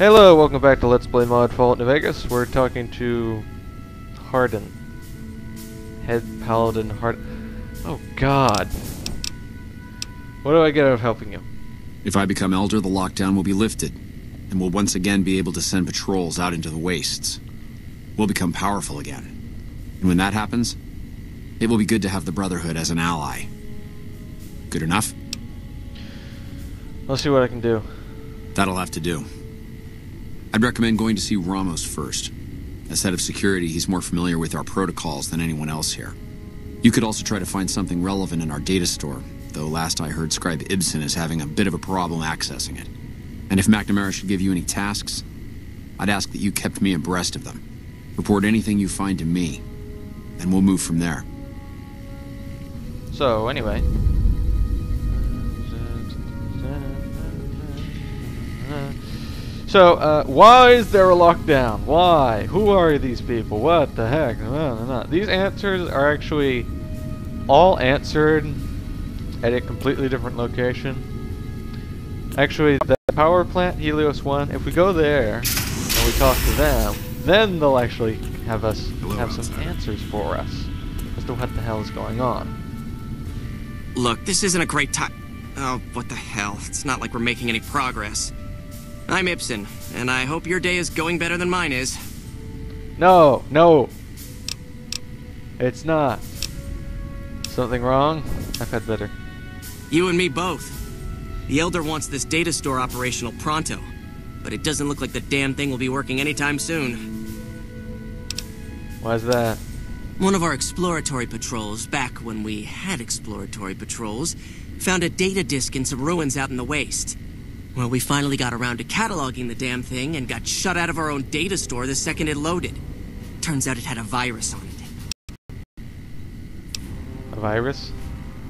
Hello, welcome back to Let's Play Mod Fallout New Vegas. We're talking to Hardin. Head Paladin Hardin. Oh god. What do I get out of helping you? If I become Elder, the lockdown will be lifted, and we'll once again be able to send patrols out into the wastes. We'll become powerful again. And when that happens, it will be good to have the Brotherhood as an ally. Good enough? I'll see what I can do. That'll have to do. I'd recommend going to see Ramos first. As head of security, he's more familiar with our protocols than anyone else here. You could also try to find something relevant in our data store, though last I heard Scribe Ibsen is having a bit of a problem accessing it. And if McNamara should give you any tasks, I'd ask that you kept me abreast of them. Report anything you find to me, and we'll move from there. So, anyway. So, uh, why is there a lockdown? Why? Who are these people? What the heck? No, no, no. These answers are actually all answered at a completely different location. Actually, the power plant, Helios 1, if we go there and we talk to them, then they'll actually have us Hello, have some outsider. answers for us as to what the hell is going on. Look, this isn't a great time. Oh, what the hell? It's not like we're making any progress. I'm Ibsen, and I hope your day is going better than mine is. No, no. It's not. Something wrong? I've had better. You and me both. The Elder wants this data store operational pronto, but it doesn't look like the damn thing will be working anytime soon. Why's that? One of our exploratory patrols, back when we had exploratory patrols, found a data disk in some ruins out in the waste. Well, we finally got around to cataloging the damn thing and got shut out of our own data store the second it loaded. Turns out it had a virus on it. A virus?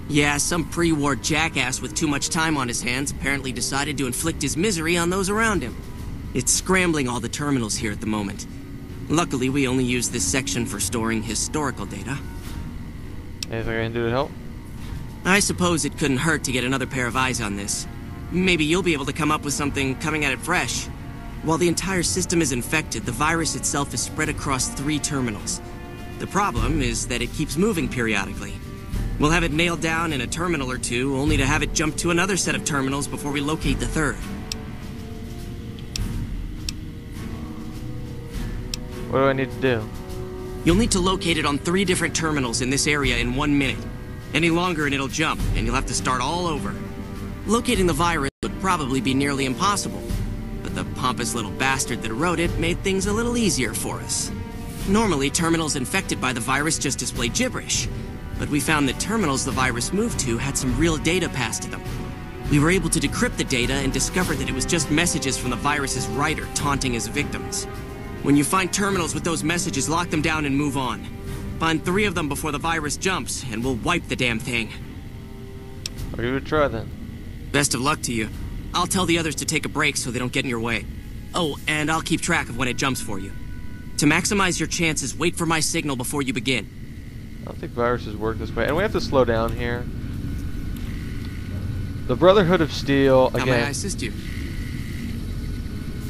Yeah, some pre war jackass with too much time on his hands apparently decided to inflict his misery on those around him. It's scrambling all the terminals here at the moment. Luckily, we only use this section for storing historical data. Anything I can do to help? I suppose it couldn't hurt to get another pair of eyes on this. Maybe you'll be able to come up with something coming at it fresh. While the entire system is infected, the virus itself is spread across three terminals. The problem is that it keeps moving periodically. We'll have it nailed down in a terminal or two, only to have it jump to another set of terminals before we locate the third. What do I need to do? You'll need to locate it on three different terminals in this area in one minute. Any longer and it'll jump, and you'll have to start all over. Locating the virus would probably be nearly impossible, but the pompous little bastard that wrote it made things a little easier for us. Normally, terminals infected by the virus just display gibberish, but we found that terminals the virus moved to had some real data passed to them. We were able to decrypt the data and discovered that it was just messages from the virus's writer taunting his victims. When you find terminals with those messages, lock them down and move on. Find three of them before the virus jumps, and we'll wipe the damn thing. I'll give it a try then. Best of luck to you. I'll tell the others to take a break so they don't get in your way. Oh, and I'll keep track of when it jumps for you. To maximize your chances, wait for my signal before you begin. I don't think viruses work this way. And we have to slow down here. The Brotherhood of Steel, How may I assist you?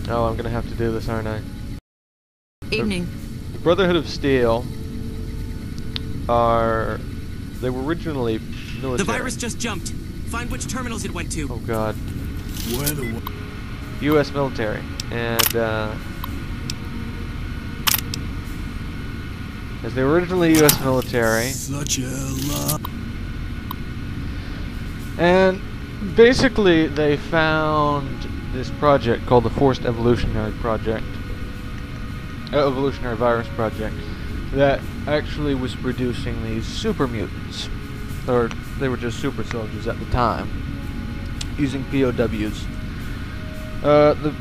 Oh, I'm gonna have to do this, aren't I? Evening. The Brotherhood of Steel are. They were originally military. The virus just jumped. Find which terminals it went to. Oh god. Where the U.S. military, and uh, as they were originally U.S. military, such a lot. and basically they found this project called the Forced Evolutionary Project, uh, Evolutionary Virus Project, that actually was producing these super mutants, or they were just super soldiers at the time, using POWs. Uh, the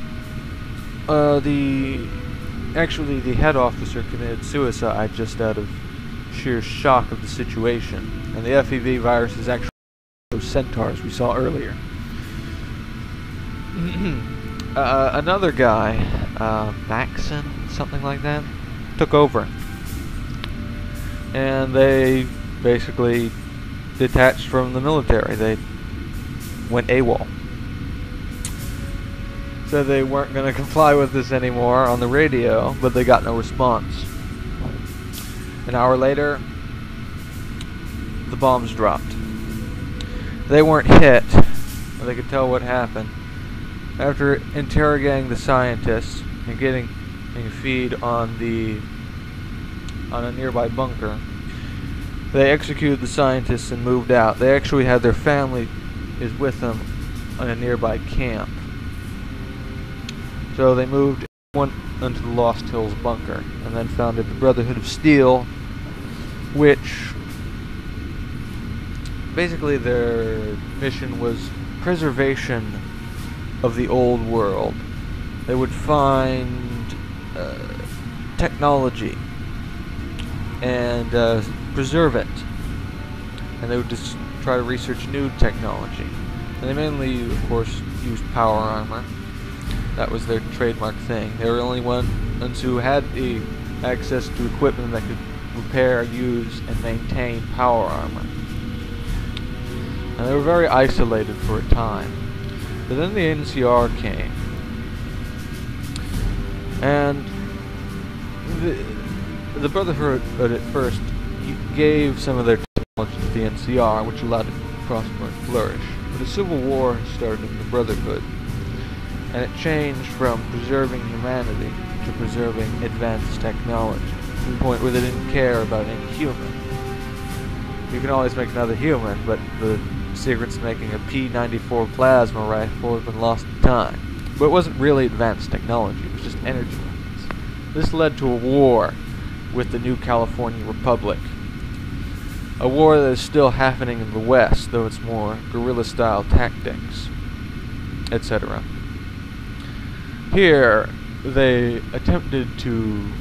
uh, the actually the head officer committed suicide just out of sheer shock of the situation, and the FEV virus is actually those centaurs we saw earlier. uh, another guy, uh, Maxson, something like that, took over, and they basically detached from the military. They went AWOL. said they weren't going to comply with this anymore on the radio, but they got no response. An hour later, the bombs dropped. They weren't hit, but they could tell what happened. After interrogating the scientists and getting a feed on the on a nearby bunker, they executed the scientists and moved out. They actually had their family is with them on a nearby camp. So they moved went into the Lost Hills bunker and then founded the Brotherhood of Steel, which basically their mission was preservation of the old world. They would find uh, technology and uh, preserve it, and they would just try to research new technology. And they mainly, of course, used power armor. That was their trademark thing. They were the only ones who had the access to equipment that could repair, use, and maintain power armor. And they were very isolated for a time. But then the NCR came. And the, the Brotherhood at first gave some of their technology to the NCR, which allowed it to prosper and flourish. But a civil war started in the Brotherhood, and it changed from preserving humanity to preserving advanced technology, to the point where they didn't care about any human. You can always make another human, but the secrets making a P-94 plasma rifle have been lost to time. But it wasn't really advanced technology, it was just energy weapons. This led to a war with the new California Republic. A war that is still happening in the West, though it's more guerrilla-style tactics, etc. Here, they attempted to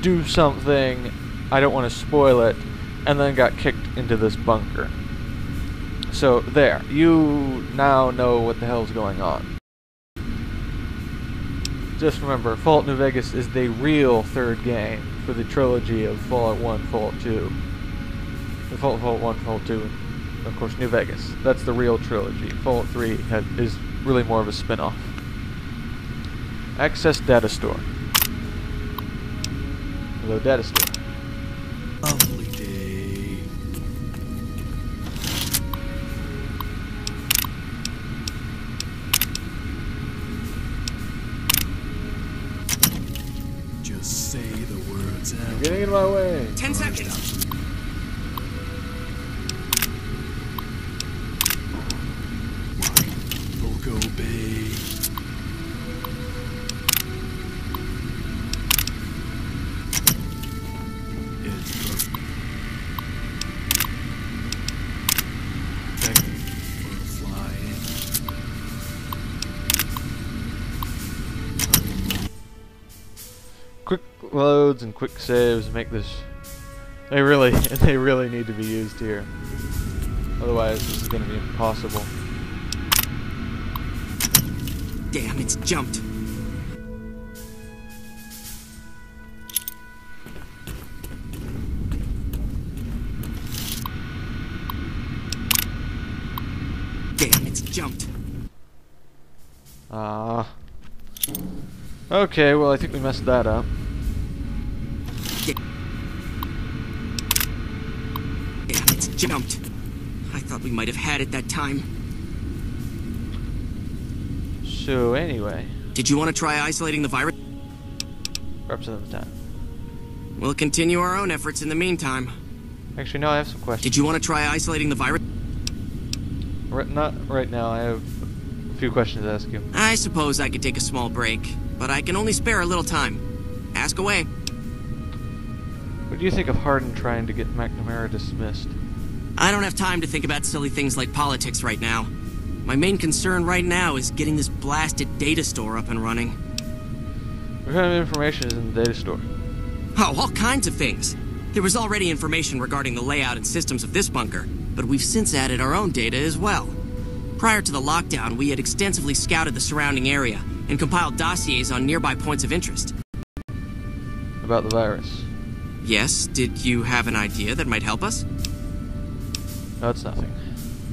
do something, I don't want to spoil it, and then got kicked into this bunker. So, there. You now know what the hell's going on. Just remember, Fallout New Vegas is the real third game for the trilogy of Fallout 1, Fallout 2. The Fallout, Fallout 1, Fallout 2, and of course New Vegas. That's the real trilogy. Fallout 3 had, is really more of a spin-off. Access data store. Hello, data store. Flying. quick loads and quick saves make this they really they really need to be used here otherwise this is going to be impossible Damn, it's jumped. Damn, it's jumped. ah okay well i think we messed that up Damn, it's jumped. I thought we might have had it that time. so anyway Did you want to try isolating the virus? perhaps another time We'll continue our own efforts in the meantime. actually no i have some questions Did you want to try isolating the virus? Right, not right now i have a few questions to ask you I suppose I could take a small break, but I can only spare a little time. Ask away. what do you think of Hardin trying to get mcnamara dismissed I don't have time to think about silly things like politics right now. My main concern right now is getting this blasted data store up and running. what kind of information is in the data store Oh, all kinds of things. There was already information regarding the layout and systems of this bunker, but we've since added our own data as well. Prior to the lockdown, we had extensively scouted the surrounding area and compiled dossiers on nearby points of interest. about the virus Yes, did you have an idea that might help us? No it's nothing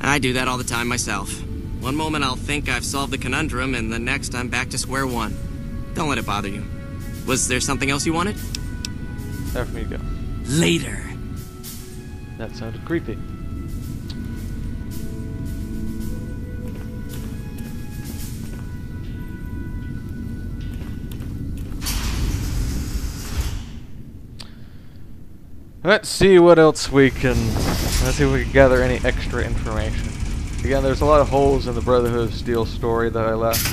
I do that all the time myself. One moment I'll think I've solved the conundrum, and the next I'm back to square one. Don't let it bother you. Was there something else you wanted? Time for me to go. Later. That sounded creepy. Let's see what else we can. Let's see if we can gather any extra information. Again, there's a lot of holes in the Brotherhood of Steel story that I left,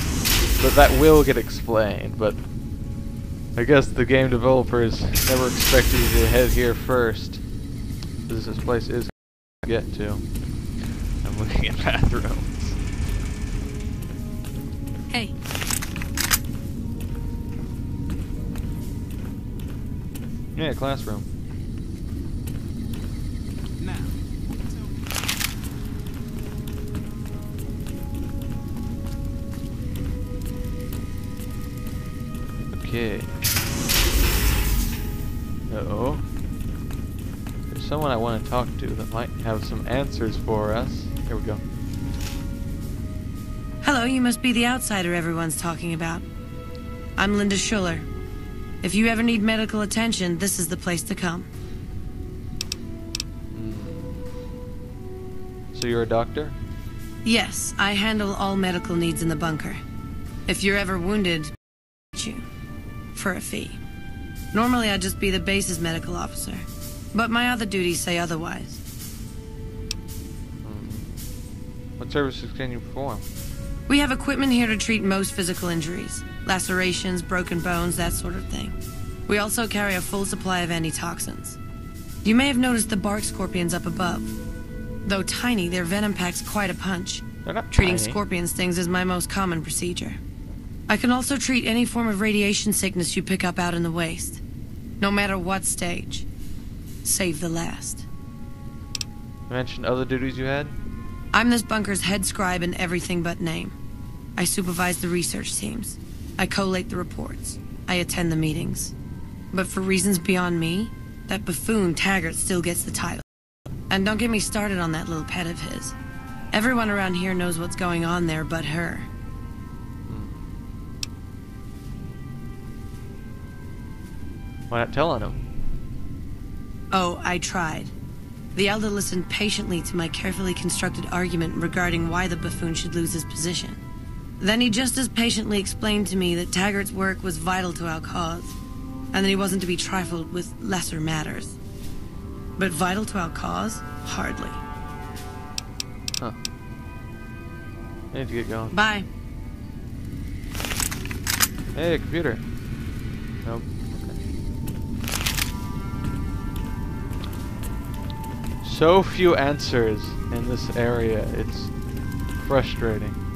but that will get explained. But I guess the game developers never expected you to head here first. Because this place is to get to. I'm looking at bathrooms. Hey, Yeah, classroom. Okay. Uh-oh. There's someone I want to talk to that might have some answers for us. Here we go. hello, you must be the outsider everyone's talking about. I'm Linda Schuller. If you ever need medical attention, this is the place to come. Hmm. So you're a doctor? Yes, I handle all medical needs in the bunker. If you're ever wounded, you for a fee. Normally, I'd just be the base's medical officer, but my other duties say otherwise. Hmm. What services can you perform? We have equipment here to treat most physical injuries lacerations, broken bones, that sort of thing. We also carry a full supply of antitoxins. You may have noticed the bark scorpions up above. Though tiny, their venom packs quite a punch. Treating tiny. scorpion stings is my most common procedure. I can also treat any form of radiation sickness you pick up out in the waste. No matter what stage. Save the last. You mentioned other duties you had? I'm this bunker's head scribe in everything but name. I supervise the research teams. I collate the reports. I attend the meetings. But for reasons beyond me, that buffoon Taggart still gets the title. And don't get me started on that little pet of his. Everyone around here knows what's going on there but her. Why not tell on him? Oh, I tried. The elder listened patiently to my carefully constructed argument regarding why the buffoon should lose his position. Then he just as patiently explained to me that Taggart's work was vital to our cause, and that he wasn't to be trifled with lesser matters. But vital to our cause? Hardly. Huh. I need to get going. Bye. Hey, computer. Nope. So few answers in this area. It's frustrating.